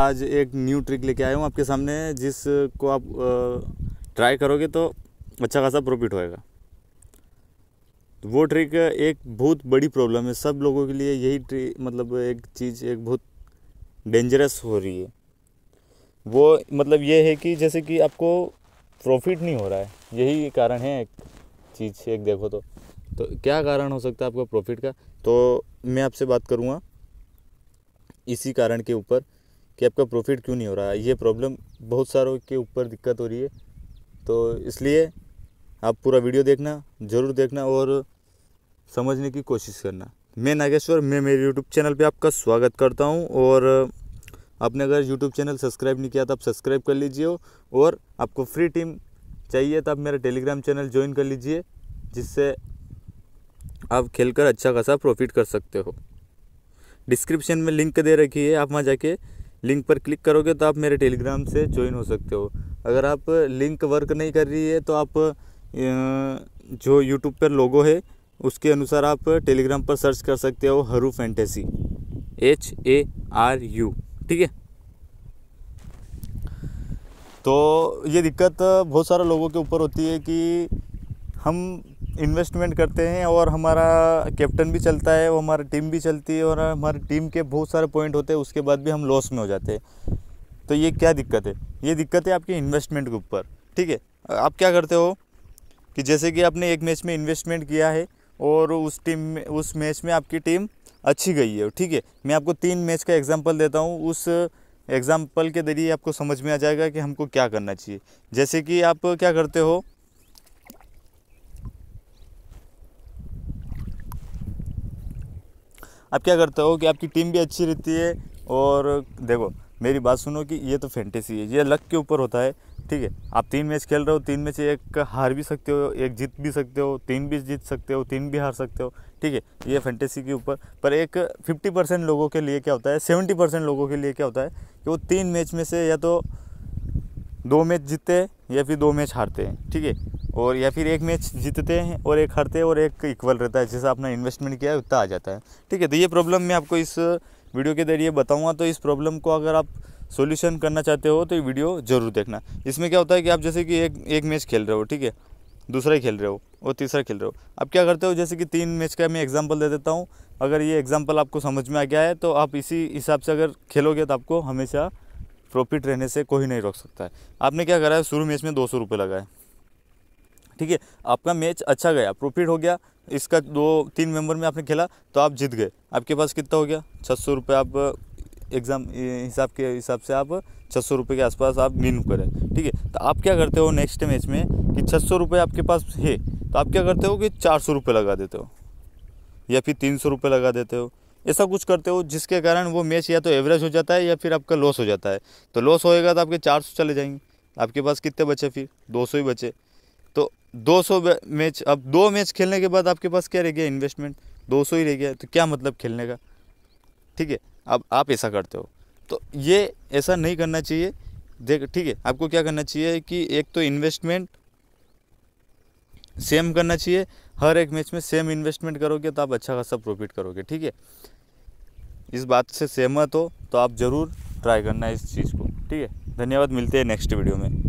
आज एक new trick लेके आया हूँ आपके सामने, जिसको आप ट्राई करोगे तो अच्छा खासा प्रॉफिट होएगा। वो ट्रिक एक बहुत बड़ी प्रॉब्लम है। सब लोगों के लिए यही ट्रिक मतलब एक चीज़, एक बहुत डेंजरस हो रही है। वो मतलब ये है कि जैसे कि आपको प्रॉफिट नहीं हो रहा है। यही कारण है एक चीज़, एक देखो तो। तो क्या कारण हो सकता है आपका प्रॉफिट का? तो मैं आपसे बात करूँगा इसी कारण के ऊपर। कि आपका प्रॉफिट क्यों नहीं हो रहा? है ये प्रॉब्लम बहुत सारों के ऊपर दिक्कत हो रही है। तो इसलिए आप पूरा वीडियो देखना, ज़रूर देखना और समझने की कोशिश करना। मैं नागेश्वर, मैं मेरे यूट्यूब चैनल पे आपका स्वागत करता हूँ और आपने अगर यूट्यूब चैनल सब्सक्राइब नहीं किया तो आप सब्सक्राइब कर लीजिए और आपको फ्री टीम चाहिए तो आप मेरा टेलीग्राम चैनल ज्वाइन कर लीजिए, जिससे आप खेलकर अच्छा खासा प्रॉफिट कर सकते हो। डिस्क्रिप्शन में लिंक दे रखी है, आप वहाँ जाके लिंक पर क्लिक करोगे तो आप मेरे टेलीग्राम से ज्वाइन हो सकते हो। अगर आप लिंक वर्क नहीं कर रही है तो आप जो यूट्यूब पर लोगो है, उसके अनुसार आप टेलीग्राम पर सर्च कर सकते हो, हरू fantasy. H A R U ठीक है? तो ये दिक्कत बहुत सारे लोगों के ऊपर होती है कि हम इन्वेस्टमेंट करते हैं और हमारा कैप्टन भी चलता है, वो हमारी टीम भी चलती है और हमारी टीम के बहुत सारे पॉइंट होते हैं, उसके बाद भी हम लॉस में हो जाते हैं। तो ये क्या दिक्कत है? ये दिक्कत है आपकी इन्वेस्टमेंट के ऊपर, ठीक है? आप क्या करते हो कि जैसे कि आपने एक मैच में इन्वेस्टमेंट किया है और उस टीम में, उस मैच में आपकी टीम अच्छी गई है, ठीक है? मैं आपको तीन मैच का एग्ज़ाम्पल देता हूँ, उस एग्ज़ाम्पल के ज़रिए आपको समझ में आ जाएगा कि हमको क्या करना चाहिए। जैसे कि आप क्या करते हो आप क्या करते हो कि आपकी टीम भी अच्छी रहती है और देखो, मेरी बात सुनो कि ये तो फैंटेसी है, ये लक के ऊपर होता है, ठीक है? आप तीन मैच खेल रहे हो, तीन में से एक हार भी सकते हो, एक जीत भी सकते हो, तीन भी जीत सकते हो, तीन भी हार सकते हो, ठीक है? ये फैंटेसी के ऊपर। पर एक फिफ्टी परसेंट लोगों के लिए क्या होता है सेवेंटी परसेंट लोगों के लिए क्या होता है कि वो तीन मैच में से या तो दो मैच जीतते हैं या फिर दो मैच हारते हैं, ठीक है? और या फिर एक मैच जीतते हैं और एक हारते हैं और एक इक्वल रहता है जैसा आपने इन्वेस्टमेंट किया है, उतना आ जाता है। ठीक है तो ये प्रॉब्लम मैं आपको इस वीडियो के ज़रिए बताऊँगा। तो इस प्रॉब्लम को अगर आप सॉल्यूशन करना चाहते हो तो ये वीडियो ज़रूर देखना। इसमें क्या होता है कि आप जैसे कि एक एक मैच खेल रहे हो, ठीक है? दूसरा ही खेल रहे हो और तीसरा खेल रहे हो। आप क्या करते हो, जैसे कि तीन मैच का मैं एग्जांपल दे देता हूँ। अगर ये एग्जांपल आपको समझ में आ गया है तो आप इसी हिसाब से अगर खेलोगे तो आपको हमेशा प्रॉफिट रहने से कोई नहीं रोक सकता है। आपने क्या करा है, शुरू मैच में दो सौ रुपये लगाए। ठीक है, आपका मैच अच्छा गया प्रॉफिट हो गया, इसका दो, तीन मेंबर में आपने खेला तो आप जीत गए। आपके पास कितना हो गया? छः सौ रुपये आप एग्ज़ाम हिसाब के हिसाब से आप छः सौ रुपये के आसपास आप विन करें, ठीक है? तो आप क्या करते हो नेक्स्ट मैच में कि छः सौ रुपये आपके पास है तो आप क्या करते हो कि चार सौ रुपये लगा देते हो, या फिर तीन सौ रुपये लगा देते हो, ऐसा कुछ करते हो जिसके कारण वो मैच या तो एवरेज हो जाता है या फिर आपका लॉस हो जाता है। तो लॉस होएगा तो आपके चार सौ चले जाएँगे, आपके पास कितने बचे फिर? दो सौ ही बचे। तो 200 मैच, अब दो मैच खेलने के बाद आपके पास क्या रह गया इन्वेस्टमेंट 200 ही रह गया तो क्या मतलब खेलने का? ठीक है, अब आप ऐसा करते हो। तो ये ऐसा नहीं करना चाहिए। देख, ठीक है, आपको क्या करना चाहिए कि एक तो इन्वेस्टमेंट सेम करना चाहिए। हर एक मैच में सेम इन्वेस्टमेंट करोगे तो आप अच्छा खासा प्रॉफिट करोगे, ठीक है? इस बात से सहमत हो तो आप ज़रूर ट्राई करना इस चीज़ को, ठीक है? धन्यवाद, मिलते हैं नेक्स्ट वीडियो में।